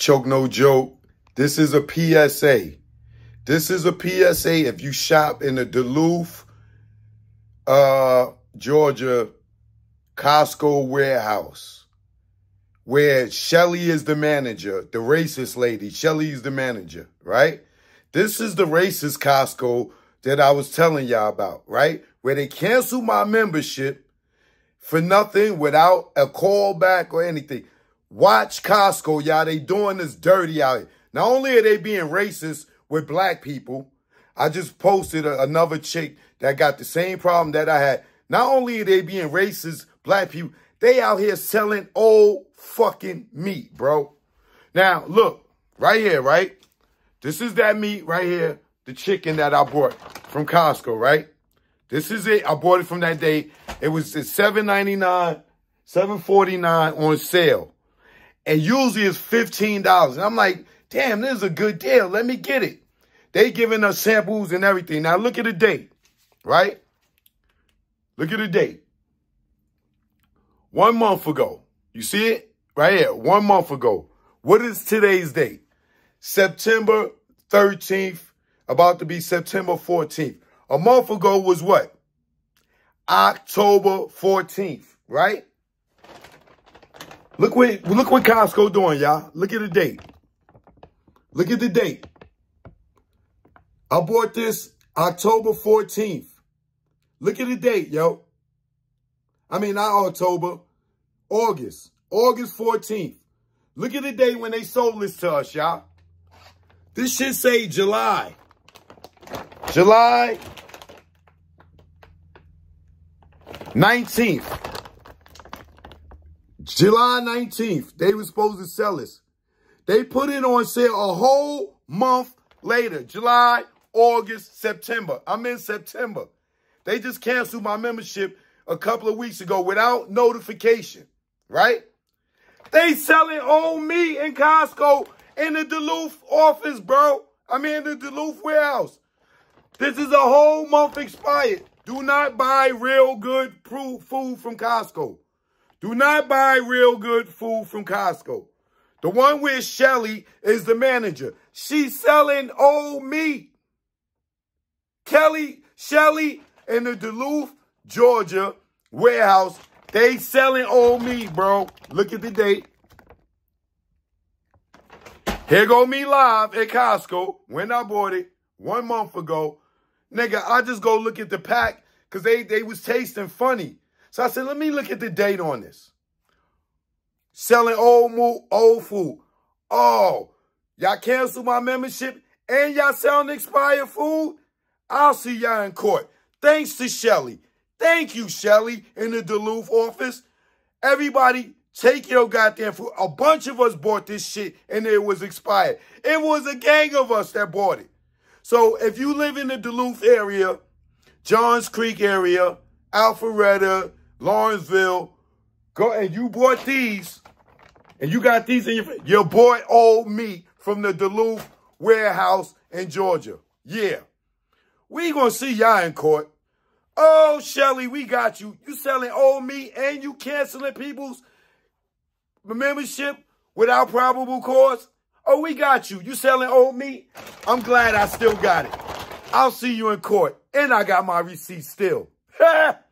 Choke no joke. This is a PSA. This is a PSA if you shop in the Duluth, uh, Georgia Costco warehouse where Shelly is the manager, the racist lady. Shelly is the manager, right? This is the racist Costco that I was telling y'all about, right? Where they cancel my membership for nothing without a callback or anything. Watch Costco, y'all. They doing this dirty out here. Not only are they being racist with black people, I just posted a, another chick that got the same problem that I had. Not only are they being racist, black people, they out here selling old fucking meat, bro. Now, look, right here, right? This is that meat right here, the chicken that I bought from Costco, right? This is it. I bought it from that day. It was at $7.99, $7.49 on sale. And usually it's $15. And I'm like, damn, this is a good deal. Let me get it. They giving us samples and everything. Now look at the date, right? Look at the date. One month ago. You see it? Right here. One month ago. What is today's date? September 13th, about to be September 14th. A month ago was what? October 14th, right? Look what look what Costco doing, y'all. Look at the date. Look at the date. I bought this October 14th. Look at the date, yo. I mean, not October, August. August 14th. Look at the date when they sold this to us, y'all. This should say July. July 19th. July 19th, they were supposed to sell us. They put it on sale a whole month later. July, August, September. I'm in September. They just canceled my membership a couple of weeks ago without notification, right? They selling old meat in Costco in the Duluth office, bro. I mean, in the Duluth warehouse. This is a whole month expired. Do not buy real good proof food from Costco. Do not buy real good food from Costco. The one where Shelly is the manager. She's selling old meat. Kelly, Shelly in the Duluth, Georgia warehouse, they selling old meat, bro. Look at the date. Here go me live at Costco when I bought it one month ago. Nigga, I just go look at the pack because they, they was tasting funny. So I said, let me look at the date on this. Selling old mo old food. Oh, y'all cancel my membership and y'all selling expired food? I'll see y'all in court. Thanks to Shelly. Thank you, Shelly, in the Duluth office. Everybody, take your goddamn food. A bunch of us bought this shit and it was expired. It was a gang of us that bought it. So if you live in the Duluth area, Johns Creek area, Alpharetta, Lawrenceville, go and you bought these, and you got these in your your boy old me from the Duluth warehouse in Georgia. Yeah. We gonna see y'all in court. Oh, Shelly, we got you. You selling old meat and you canceling people's membership without probable cause? Oh, we got you. You selling old meat? I'm glad I still got it. I'll see you in court. And I got my receipt still.